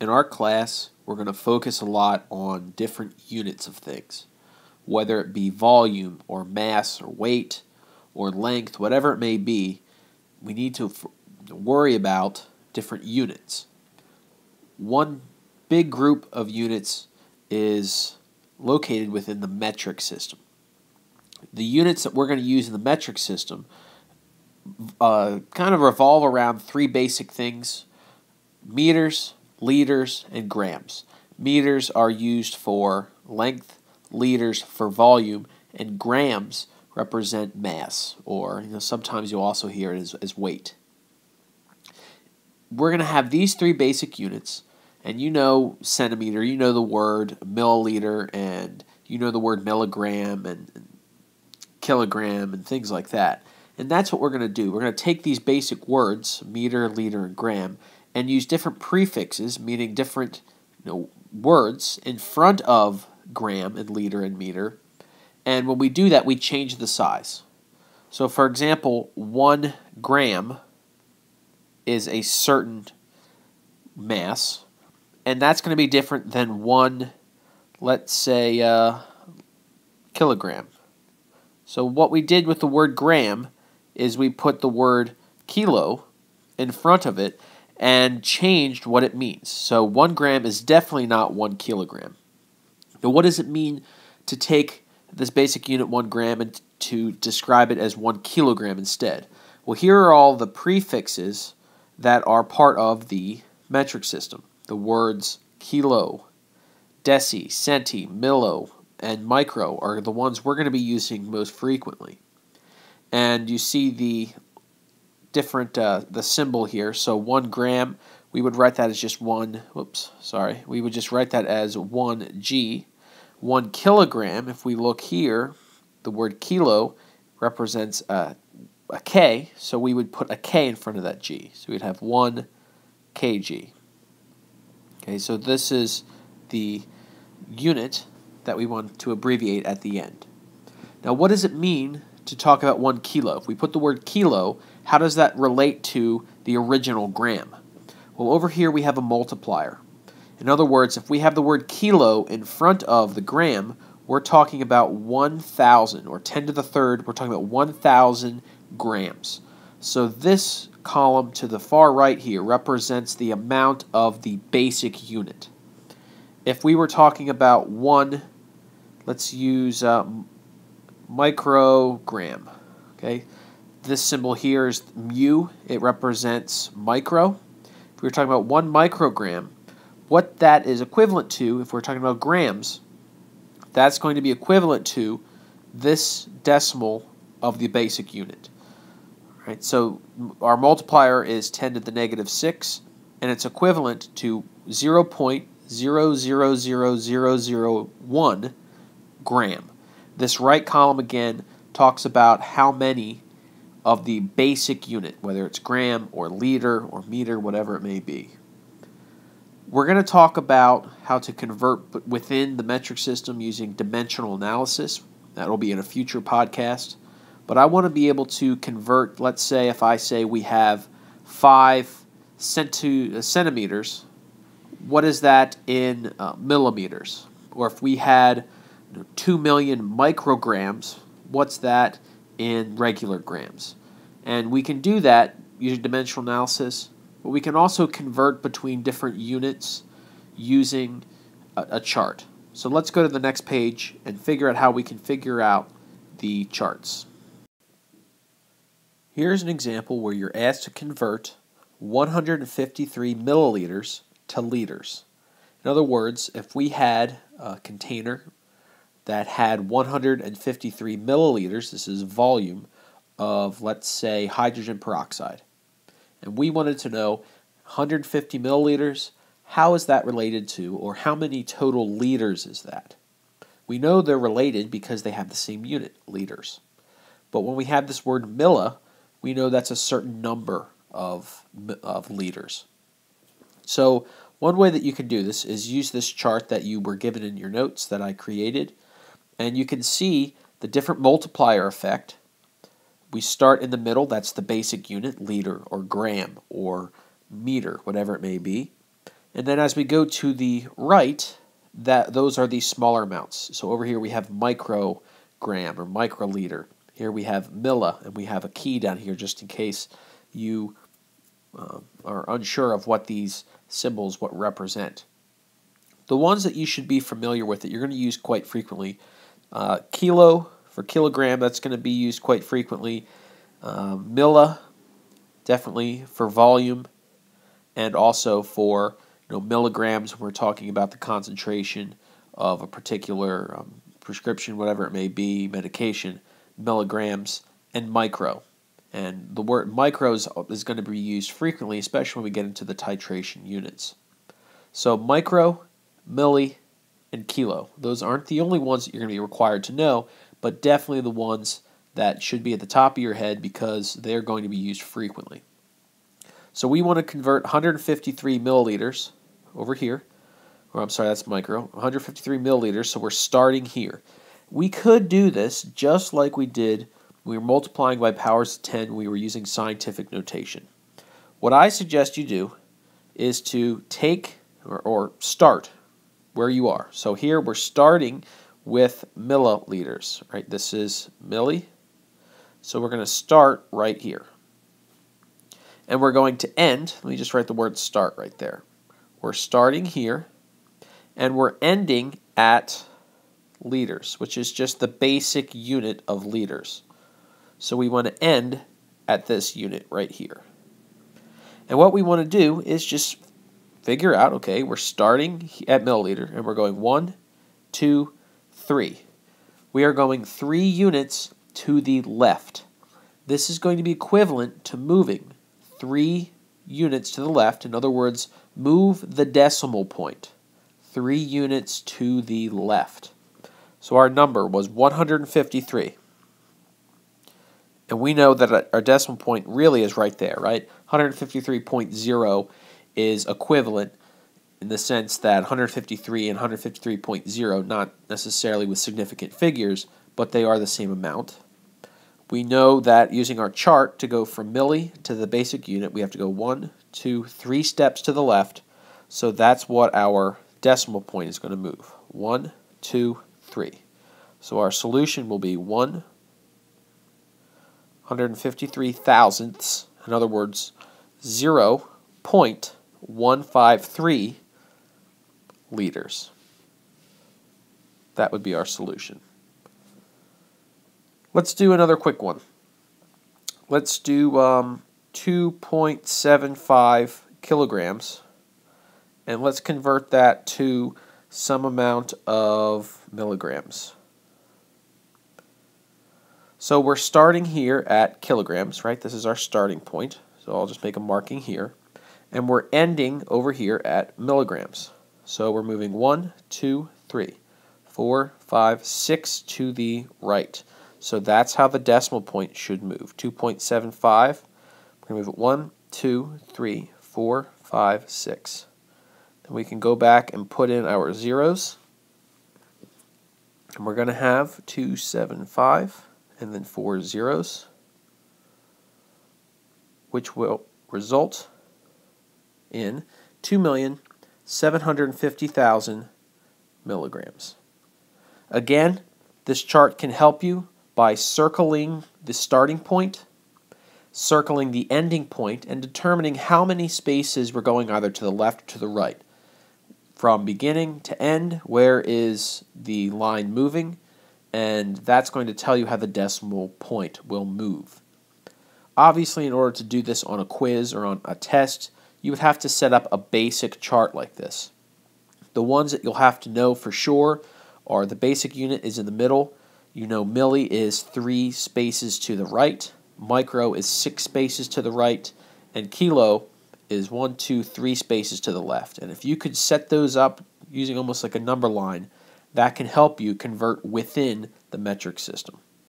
in our class, we're going to focus a lot on different units of things, whether it be volume or mass or weight or length, whatever it may be, we need to worry about different units. One big group of units is located within the metric system. The units that we're going to use in the metric system uh, kind of revolve around three basic things meters, liters, and grams. Meters are used for length, liters for volume, and grams represent mass, or you know, sometimes you'll also hear it as, as weight. We're going to have these three basic units, and you know centimeter, you know the word milliliter, and you know the word milligram and, and kilogram and things like that. And that's what we're going to do. We're going to take these basic words, meter, liter, and gram, and use different prefixes, meaning different you know, words, in front of gram and liter and meter. And when we do that, we change the size. So, for example, one gram is a certain mass, and that's going to be different than one, let's say, uh, kilogram. So, what we did with the word gram is we put the word kilo in front of it and changed what it means. So one gram is definitely not one kilogram. Now, what does it mean to take this basic unit one gram and to describe it as one kilogram instead? Well, here are all the prefixes that are part of the metric system. The words kilo, deci, centi, milli, and micro are the ones we're going to be using most frequently. And you see the different uh, the symbol here. So one gram, we would write that as just one. Whoops, sorry. We would just write that as one G. One kilogram. If we look here, the word kilo represents a, a K, so we would put a K in front of that G. So we'd have one kg. Okay, so this is the unit that we want to abbreviate at the end. Now, what does it mean to talk about one kilo? If we put the word kilo how does that relate to the original gram? Well, over here we have a multiplier. In other words, if we have the word kilo in front of the gram, we're talking about 1,000, or 10 to the third, we're talking about 1,000 grams. So this column to the far right here represents the amount of the basic unit. If we were talking about one, let's use uh, microgram, okay? This symbol here is mu. It represents micro. If we are talking about one microgram, what that is equivalent to, if we're talking about grams, that's going to be equivalent to this decimal of the basic unit. Right, so our multiplier is 10 to the negative 6, and it's equivalent to 0.000001 gram. This right column again talks about how many of the basic unit, whether it's gram or liter or meter, whatever it may be. We're going to talk about how to convert within the metric system using dimensional analysis. That'll be in a future podcast. But I want to be able to convert, let's say, if I say we have five centi- centimeters, what is that in uh, millimeters? Or if we had 2 million micrograms, what's that in regular grams. And we can do that using dimensional analysis, but we can also convert between different units using a, a chart. So let's go to the next page and figure out how we can figure out the charts. Here's an example where you're asked to convert 153 milliliters to liters. In other words, if we had a container that had 153 milliliters, this is volume, of, let's say, hydrogen peroxide. And we wanted to know 150 milliliters, how is that related to, or how many total liters is that? We know they're related because they have the same unit, liters. But when we have this word milli, we know that's a certain number of, of liters. So one way that you can do this is use this chart that you were given in your notes that I created and you can see the different multiplier effect. We start in the middle, that's the basic unit, liter or gram or meter, whatever it may be. And then as we go to the right, that those are the smaller amounts. So over here we have microgram or microliter. Here we have milli, and we have a key down here just in case you uh, are unsure of what these symbols what represent. The ones that you should be familiar with that you're going to use quite frequently, uh, kilo for kilogram, that's going to be used quite frequently. Uh, milli, definitely for volume, and also for you know milligrams when we're talking about the concentration of a particular um, prescription, whatever it may be, medication, milligrams, and micro. And the word micros is going to be used frequently, especially when we get into the titration units. So micro, milli, and kilo. Those aren't the only ones that you're going to be required to know, but definitely the ones that should be at the top of your head because they're going to be used frequently. So we want to convert 153 milliliters over here, or I'm sorry, that's micro, 153 milliliters, so we're starting here. We could do this just like we did we were multiplying by powers of 10, we were using scientific notation. What I suggest you do is to take or, or start where you are. So here we're starting with milliliters, right? This is milli. So we're going to start right here. And we're going to end, let me just write the word start right there. We're starting here, and we're ending at liters, which is just the basic unit of liters. So we want to end at this unit right here. And what we want to do is just figure out, okay, we're starting at milliliter and we're going one, two, three. We are going three units to the left. This is going to be equivalent to moving three units to the left. In other words, move the decimal point three units to the left. So our number was 153. And we know that our decimal point really is right there, right? 153.0 is equivalent in the sense that 153 and 153.0, not necessarily with significant figures, but they are the same amount. We know that using our chart to go from milli to the basic unit, we have to go one, two, three steps to the left. So that's what our decimal point is going to move. One, two, three. So our solution will be 1 153 thousandths, in other words, 0.153 liters. That would be our solution. Let's do another quick one. Let's do um, 2.75 kilograms, and let's convert that to some amount of milligrams. So we're starting here at kilograms, right? This is our starting point. So I'll just make a marking here. And we're ending over here at milligrams. So we're moving one, two, three, four, five, six to the right. So that's how the decimal point should move. 2.75. We're going to move it one, two, three, four, five, six. Then we can go back and put in our zeros. And we're going to have 275 and then four zeros, which will result in 2,750,000 milligrams. Again, this chart can help you by circling the starting point, circling the ending point, and determining how many spaces we're going either to the left or to the right. From beginning to end, where is the line moving? and that's going to tell you how the decimal point will move. Obviously, in order to do this on a quiz or on a test, you would have to set up a basic chart like this. The ones that you'll have to know for sure are the basic unit is in the middle. You know milli is three spaces to the right, micro is six spaces to the right, and kilo is one, two, three spaces to the left. And if you could set those up using almost like a number line, that can help you convert within the metric system.